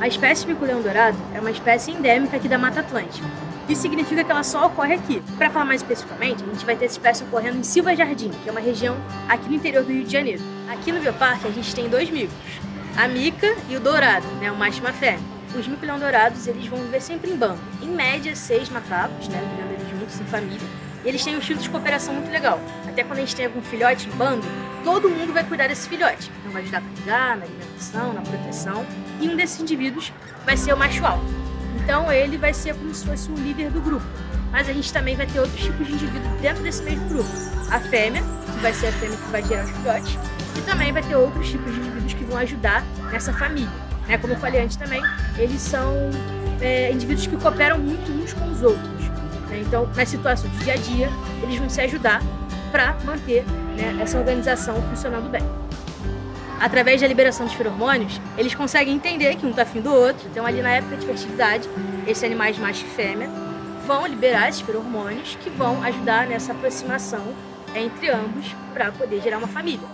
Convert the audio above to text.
A espécie de mico-leão dourado é uma espécie endêmica aqui da Mata Atlântica. Isso significa que ela só ocorre aqui. Para falar mais especificamente, a gente vai ter essa espécie ocorrendo em Silva Jardim, que é uma região aqui no interior do Rio de Janeiro. Aqui no Bioparque a gente tem dois micos, a mica e o dourado, né, o macho fêmea. Os mico-leão dourados eles vão viver sempre em bando, em média seis macacos, né, vivendo eles juntos em família. Eles têm um estilo de cooperação muito legal. Até quando a gente tem algum filhote em bando, todo mundo vai cuidar desse filhote. Então vai ajudar a cuidar, na alimentação, na proteção. E um desses indivíduos vai ser o macho alfa. Então ele vai ser como se fosse o líder do grupo. Mas a gente também vai ter outros tipos de indivíduos dentro desse mesmo grupo. A fêmea, que vai ser a fêmea que vai gerar os filhotes, e também vai ter outros tipos de indivíduos que vão ajudar nessa família. É, como eu falei antes também, eles são é, indivíduos que cooperam muito uns com os outros. Né? Então, nas situações do dia a dia, eles vão se ajudar para manter né, essa organização funcionando bem através da liberação dos feromônios, eles conseguem entender que um está afim do outro. Então, ali na época de fertilidade, esses animais macho e fêmea vão liberar esses feromônios que vão ajudar nessa aproximação entre ambos para poder gerar uma família.